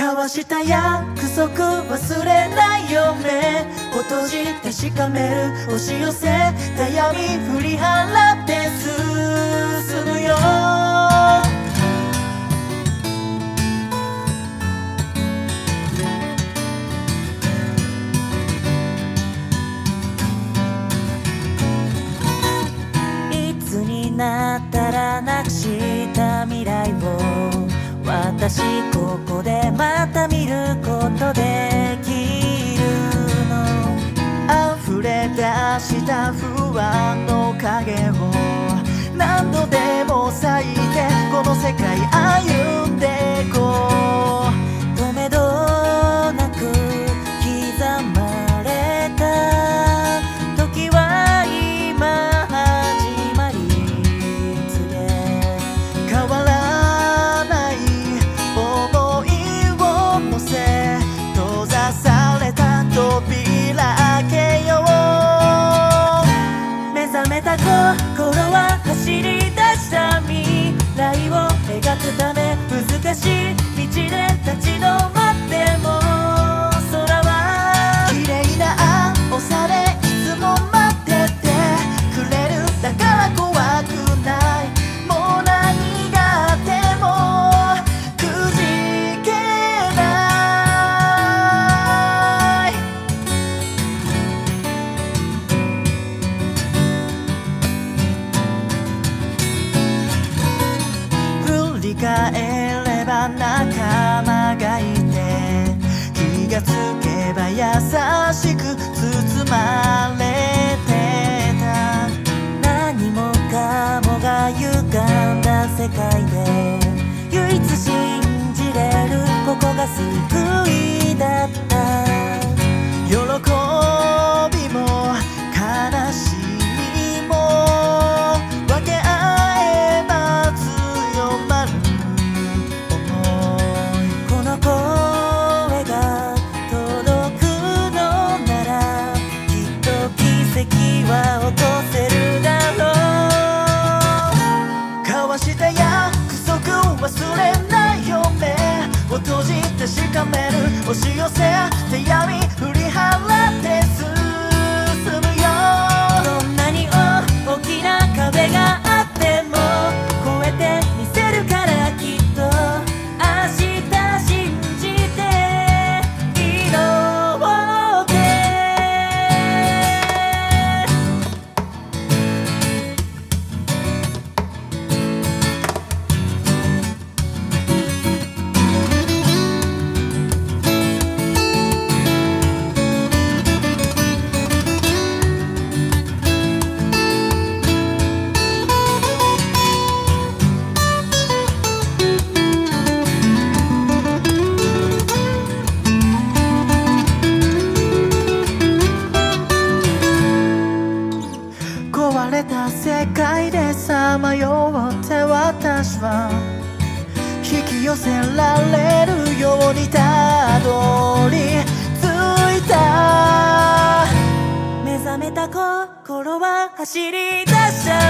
交わした約束忘れないよ目を閉じ確かめる押し寄せた闇振り払って進むよ。いつになったらなくししここでまた見ることできるの。溢れ出した不安の影をえれば仲間がいて気がつけば優しく包まれめる押し寄せ壊れた世界でさまよって私は。引き寄せられるようにたどり着いた。目覚めた心は走り出した。